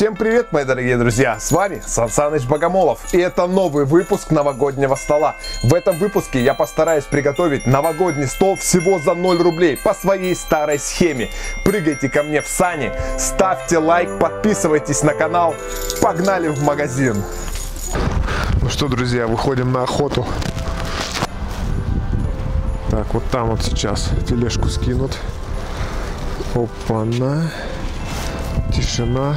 Всем привет, мои дорогие друзья! С вами Сан Саныч Богомолов. И это новый выпуск новогоднего стола. В этом выпуске я постараюсь приготовить новогодний стол всего за 0 рублей по своей старой схеме. Прыгайте ко мне в сани, ставьте лайк, подписывайтесь на канал. Погнали в магазин! Ну что, друзья, выходим на охоту. Так, вот там вот сейчас тележку скинут. Опа-на. Тишина.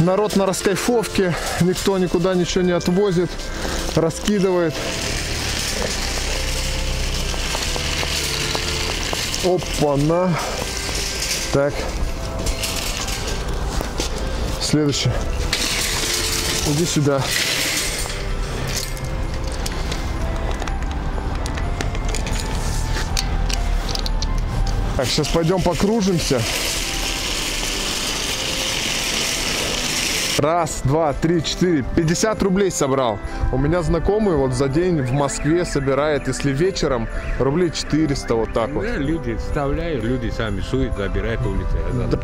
Народ на раскайфовке. Никто никуда ничего не отвозит. Раскидывает. Опа-на. Так. Следующий. Иди сюда. Так, сейчас пойдем покружимся. Раз, два, три, четыре. 50 рублей собрал. У меня знакомый вот за день в Москве собирает, если вечером, рублей 400 вот так вот. Да, люди вставляют, люди сами суют, забирают улицы. Это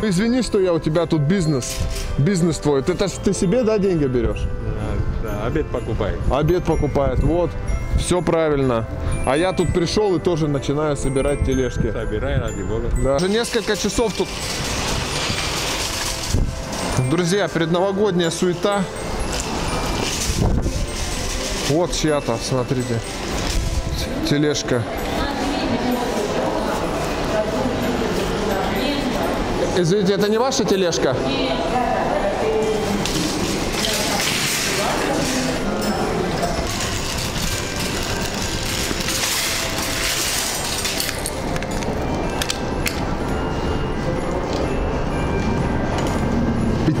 Извини, что я у тебя тут бизнес. Бизнес твой. Ты, ты себе, да, деньги берешь? Да, да, обед покупают. Обед покупает. Вот. Все правильно. А я тут пришел и тоже начинаю собирать тележки. Собирай, ради бога. Да. Уже несколько часов тут. Друзья, предновогодняя суета. Вот чья-то, смотрите. Тележка. Извините, это не ваша тележка?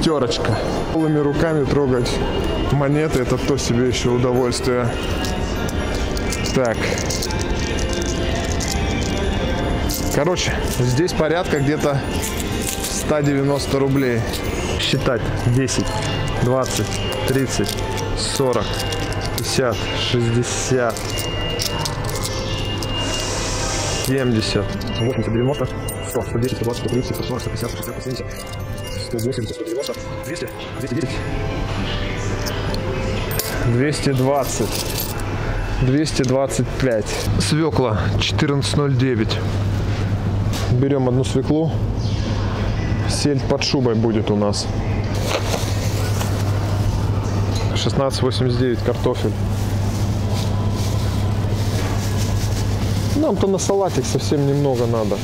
Пятерочка. Голыми руками трогать монеты, это то себе еще удовольствие. Так. Короче, здесь порядка где-то 190 рублей. Считать 10, 20, 30, 40, 50, 60, 70, 80, 90, 100, 110, 120, 130, 140, 150, 160, 170, 180, 200, 210, 220, 225. Свекла 14.09. Берем одну свеклу. Сельдь под шубой будет у нас. 16.89 картофель. Нам-то на салатик совсем немного надо.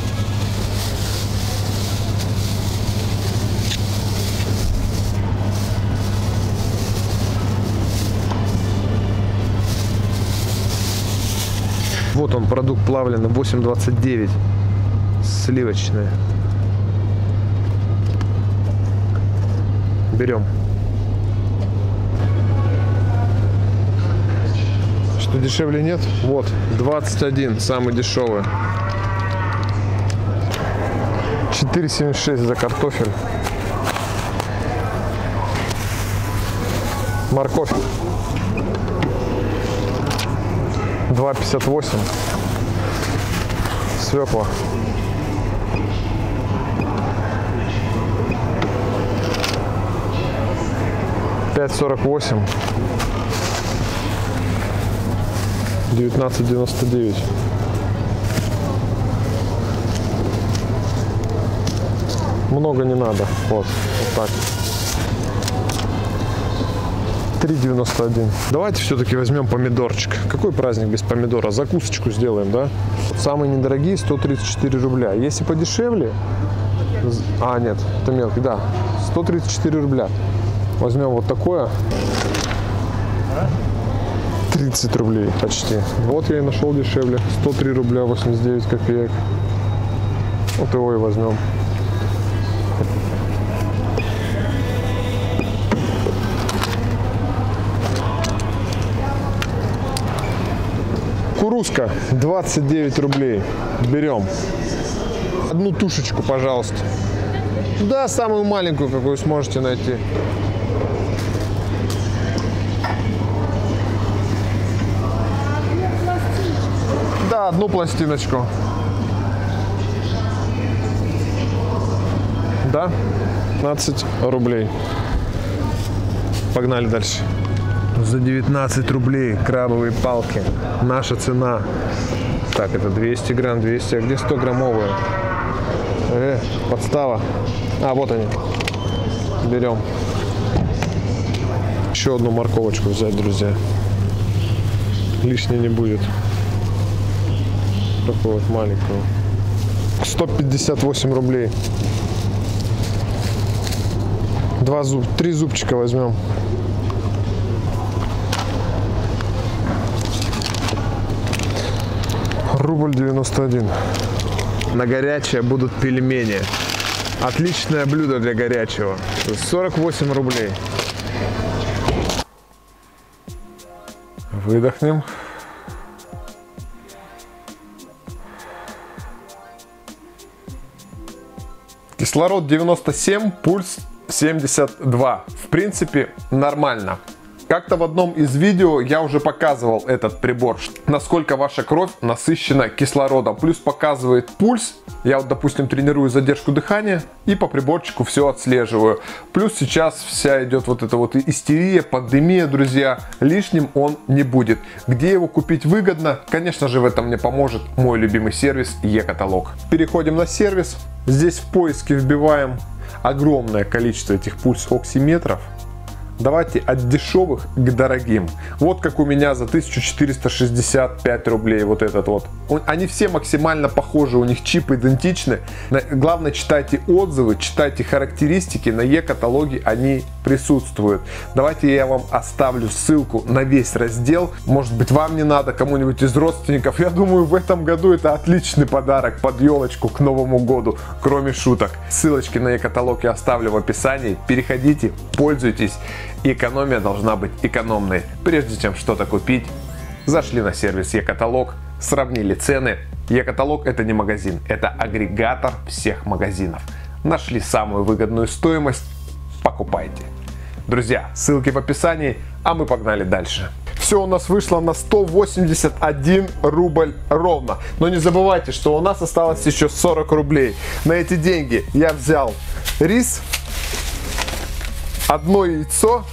Вот он, продукт плавленый, 8,29. Сливочное. Берем. Что дешевле нет? Вот, 21, самый дешевый. 4,76 за картофель. Морковь. 2,58. Свекла. Пять сорок восемь. Девятнадцать девяносто девять. Много не надо. Вот, вот так. 3,91. Давайте все-таки возьмем помидорчик. Какой праздник без помидора? Закусочку сделаем, да? Самые недорогие 134 рубля. Если подешевле... А, нет, это мелкий, да. 134 рубля. Возьмем вот такое. 30 рублей почти. Вот я и нашел дешевле. 103 рубля 89 копеек. Вот его и возьмем. Закуска 29 рублей. Берем. Одну тушечку, пожалуйста. Да, самую маленькую, какую сможете найти. Да, одну пластиночку. Да, 15 рублей. Погнали дальше. За 19 рублей крабовые палки. Наша цена. Так, это 200 грамм, 200. А где 100 граммовые? Э, подстава. А, вот они. Берем. Еще одну морковочку взять, друзья. Лишней не будет. Такую вот маленькую. 158 рублей. Два зуб, три зубчика возьмем. Рубль 91. На горячее будут пельмени. Отличное блюдо для горячего. 48 рублей. Выдохнем. Кислород 97, пульс 72. В принципе, нормально. Как-то в одном из видео я уже показывал этот прибор, насколько ваша кровь насыщена кислородом. Плюс показывает пульс. Я вот, допустим, тренирую задержку дыхания и по приборчику все отслеживаю. Плюс сейчас вся идет вот эта вот истерия, пандемия, друзья. Лишним он не будет. Где его купить выгодно? Конечно же, в этом мне поможет мой любимый сервис Е-каталог. Переходим на сервис. Здесь в поиске вбиваем огромное количество этих пульс-оксиметров. Давайте от дешевых к дорогим. Вот как у меня за 1465 рублей вот этот вот. Они все максимально похожи, у них чип идентичны. Главное читайте отзывы, читайте характеристики, на Е-каталоге они присутствуют. Давайте я вам оставлю ссылку на весь раздел. Может быть вам не надо, кому-нибудь из родственников. Я думаю в этом году это отличный подарок под елочку к Новому году, кроме шуток. Ссылочки на Е-каталог я оставлю в описании. Переходите, пользуйтесь. Экономия должна быть экономной. Прежде чем что-то купить, зашли на сервис Е-каталог, сравнили цены. Е-каталог это не магазин, это агрегатор всех магазинов. Нашли самую выгодную стоимость, покупайте. Друзья, ссылки в описании, а мы погнали дальше. Все у нас вышло на 181 рубль ровно. Но не забывайте, что у нас осталось еще 40 рублей. На эти деньги я взял рис, одно яйцо,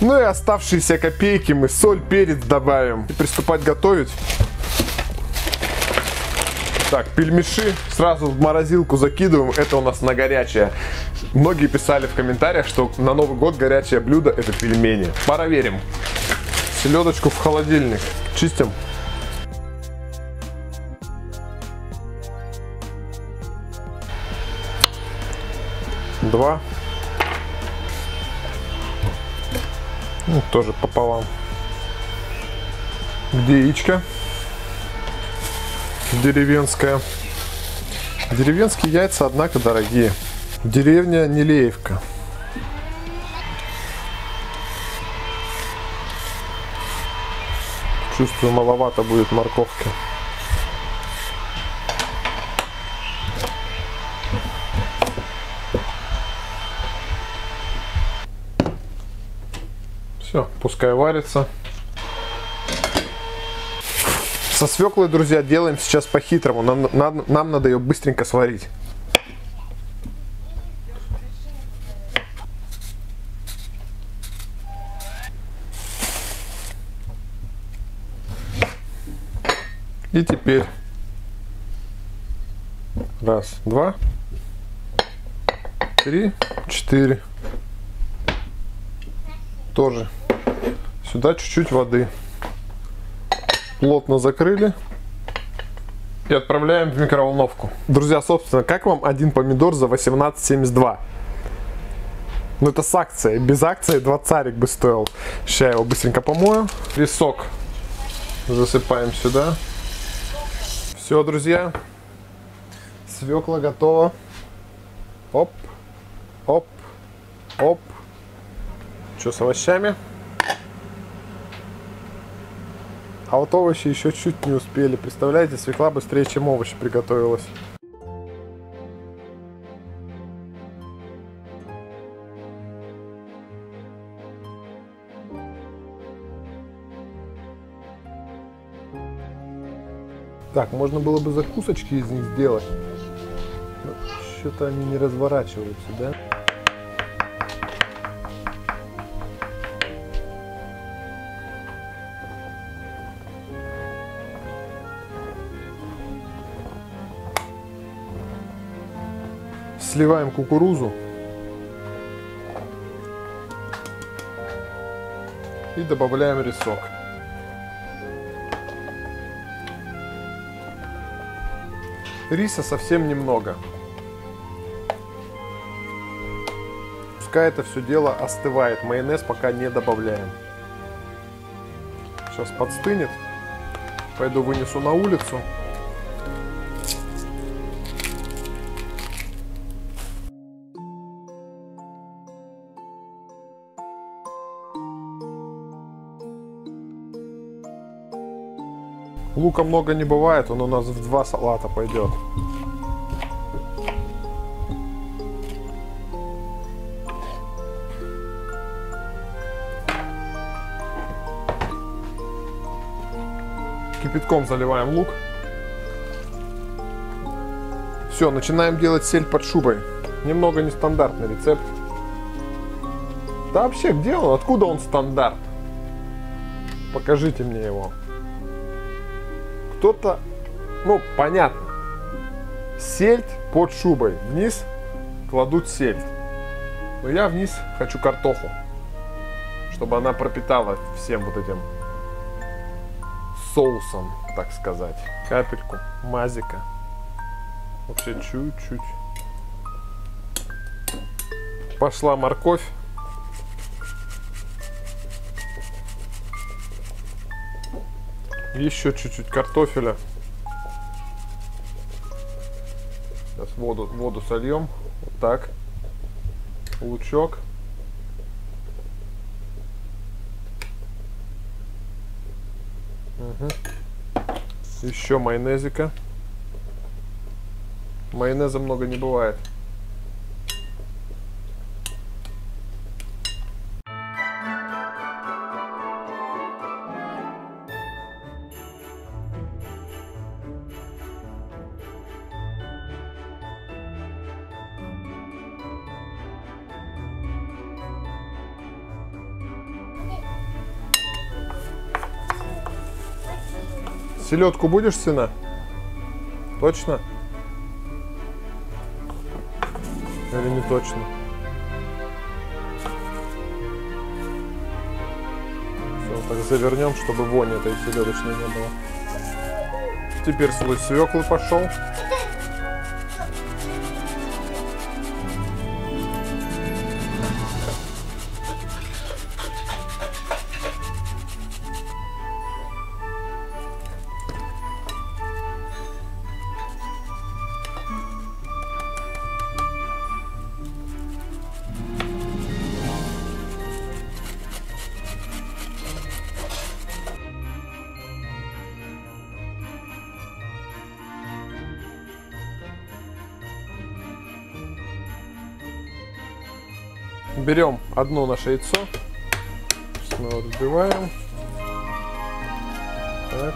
ну и оставшиеся копейки мы соль, перец добавим. И приступать готовить. Так, пельмеши сразу в морозилку закидываем. Это у нас на горячее. Многие писали в комментариях, что на Новый год горячее блюдо это пельмени. Проверим. Селедочку в холодильник. Чистим. Два. Ну, тоже пополам. Где яичко? Деревенская. Деревенские яйца, однако, дорогие. Деревня Нелеевка. Чувствую, маловато будет морковки. Все, пускай варится. Со свеклой, друзья, делаем сейчас по-хитрому. Нам, нам, нам надо ее быстренько сварить. И теперь раз, два, три, четыре. Тоже Сюда чуть-чуть воды. Плотно закрыли. И отправляем в микроволновку. Друзья, собственно, как вам один помидор за 18,72? Ну это с акцией. Без акции 2 царик бы стоил. Сейчас я его быстренько помою. Рисок засыпаем сюда. Все, друзья. Свекла готова. Оп, оп, оп. Что с овощами? А вот овощи еще чуть не успели. Представляете, свекла быстрее, чем овощи приготовилась. Так, можно было бы закусочки из них сделать. что-то они не разворачиваются, да? Сливаем кукурузу. И добавляем рисок. Риса совсем немного. Пускай это все дело остывает. Майонез пока не добавляем. Сейчас подстынет. Пойду вынесу на улицу. Лука много не бывает, он у нас в два салата пойдет. Кипятком заливаем лук. Все, начинаем делать сель под шубой. Немного нестандартный рецепт. Да вообще, где он? Откуда он стандарт? Покажите мне его кто-то, ну, понятно, сельдь под шубой. Вниз кладут сельдь. Но я вниз хочу картоху, чтобы она пропитала всем вот этим соусом, так сказать. Капельку мазика. Вообще чуть-чуть. Пошла морковь. Еще чуть-чуть картофеля. Сейчас воду, воду сольем. Вот так. Лучок. Угу. Еще майонезика. Майонеза много не бывает. Селедку будешь, сына? Точно? Или не точно? Все, так завернем, чтобы вони этой селедочной не было. Теперь слой свеклы пошел. Берем одно наше яйцо. Снова разбиваем. Так.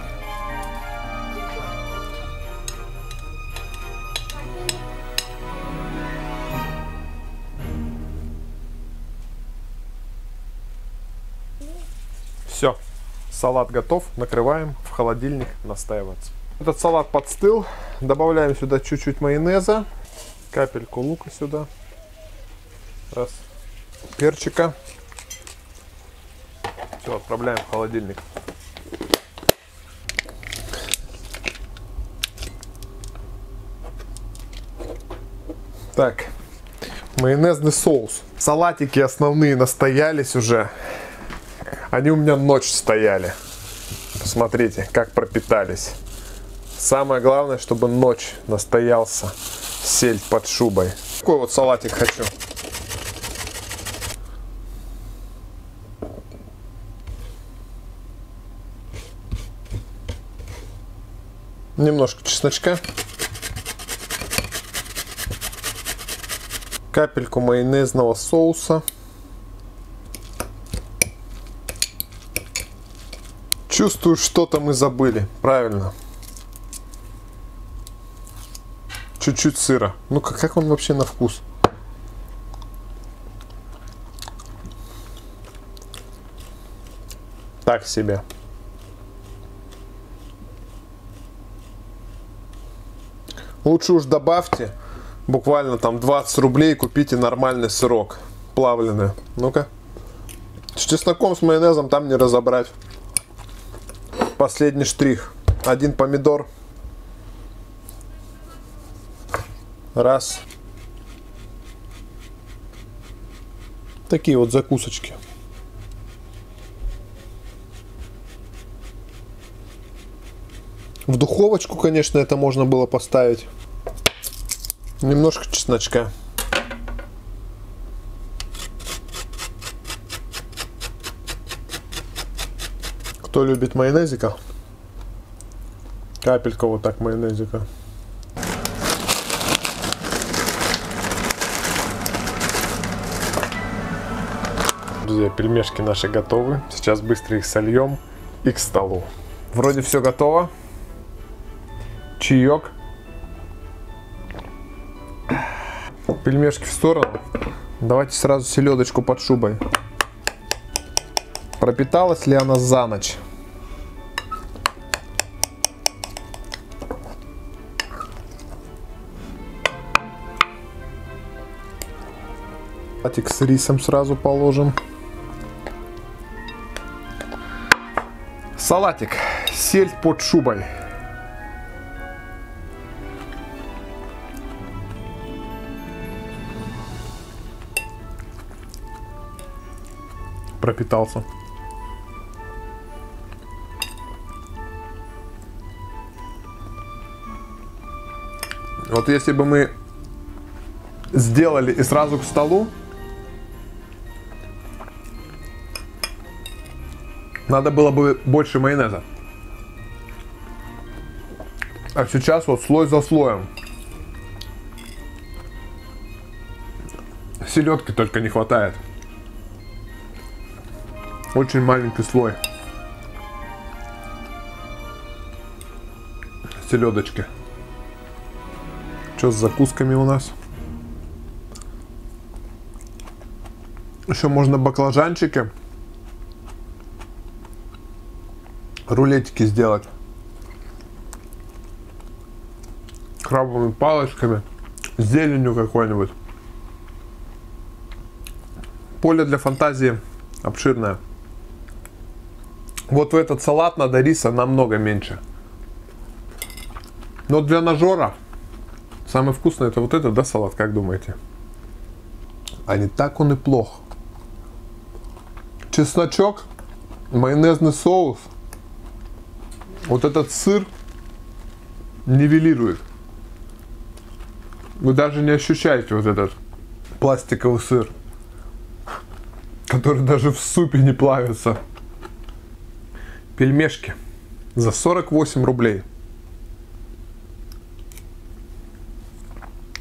Все, салат готов, накрываем в холодильник настаиваться. Этот салат подстыл, добавляем сюда чуть-чуть майонеза, капельку лука сюда, раз, перчика. Все, отправляем в холодильник. Так, майонезный соус. Салатики основные настоялись уже. Они у меня ночь стояли. Посмотрите, как пропитались. Самое главное, чтобы ночь настоялся сельдь под шубой. Такой вот салатик хочу. Немножко чесночка. Капельку майонезного соуса. Чувствую, что-то мы забыли. Правильно. чуть-чуть сыра. Ну как, как он вообще на вкус? Так себе. Лучше уж добавьте буквально там 20 рублей купите нормальный сырок плавленый. Ну-ка. С чесноком, с майонезом там не разобрать. Последний штрих. Один помидор. Раз. Такие вот закусочки. В духовочку, конечно, это можно было поставить. Немножко чесночка. Кто любит майонезика? Капелька вот так майонезика. Друзья, пельмешки наши готовы. Сейчас быстро их сольем и к столу. Вроде все готово. Чаек. Пельмешки в сторону. Давайте сразу селедочку под шубой. Пропиталась ли она за ночь? Салатик с рисом сразу положим. Салатик. Сельдь под шубой. Пропитался. Вот если бы мы сделали и сразу к столу, надо было бы больше майонеза. А сейчас вот слой за слоем. Селедки только не хватает. Очень маленький слой. Селедочки. Что с закусками у нас? Еще можно баклажанчики. Рулетики сделать. Крабовыми палочками. Зеленью какой-нибудь. Поле для фантазии обширное. Вот в этот салат надо риса намного меньше. Но для нажора Самый вкусный это вот этот, да, салат, как думаете? А не так он и плох. Чесночок, майонезный соус, вот этот сыр нивелирует. Вы даже не ощущаете вот этот пластиковый сыр, который даже в супе не плавится. Пельмешки за 48 рублей.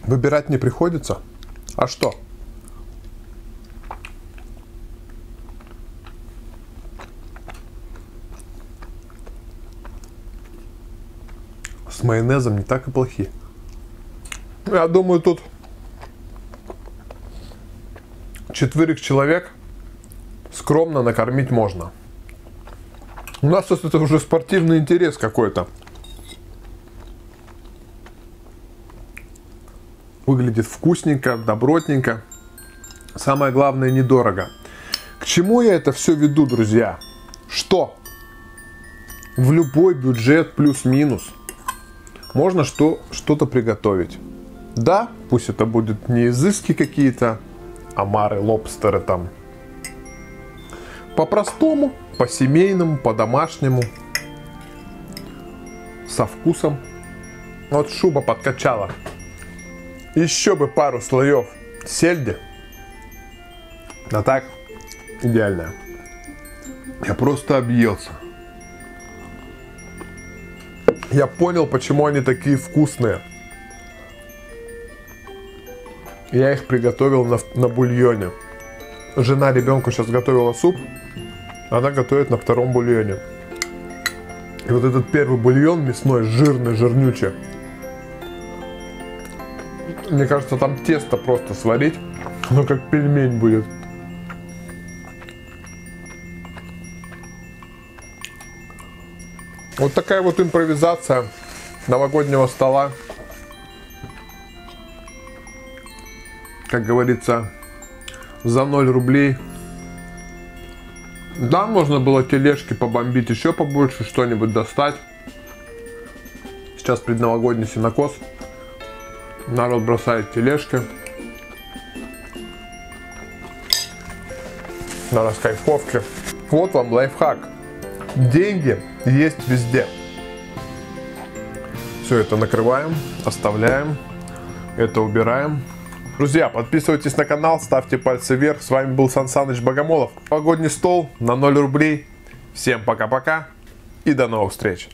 Выбирать не приходится. А что? С майонезом не так и плохи. Я думаю, тут четверых человек скромно накормить можно. У нас это уже спортивный интерес какой-то. выглядит вкусненько, добротненько. Самое главное, недорого. К чему я это все веду, друзья? Что? В любой бюджет плюс-минус можно что, что-то приготовить. Да, пусть это будет не изыски какие-то, омары, лобстеры там. По-простому, по-семейному, по-домашнему. Со вкусом. Вот шуба подкачала. Еще бы пару слоев сельди. А так, идеально. Я просто объелся. Я понял, почему они такие вкусные. Я их приготовил на, на бульоне. Жена ребенку сейчас готовила суп. Она готовит на втором бульоне. И вот этот первый бульон мясной, жирный, жирнючий Мне кажется, там тесто просто сварить. Оно как пельмень будет. Вот такая вот импровизация новогоднего стола. Как говорится, за 0 рублей. Да, можно было тележки побомбить еще побольше, что-нибудь достать. Сейчас предновогодний синокос. Народ бросает тележки. На раскайфовке. Вот вам лайфхак. Деньги есть везде. Все это накрываем, оставляем. Это убираем. Друзья, подписывайтесь на канал, ставьте пальцы вверх. С вами был Сан Саныч Богомолов. Новогодний стол на 0 рублей. Всем пока-пока и до новых встреч.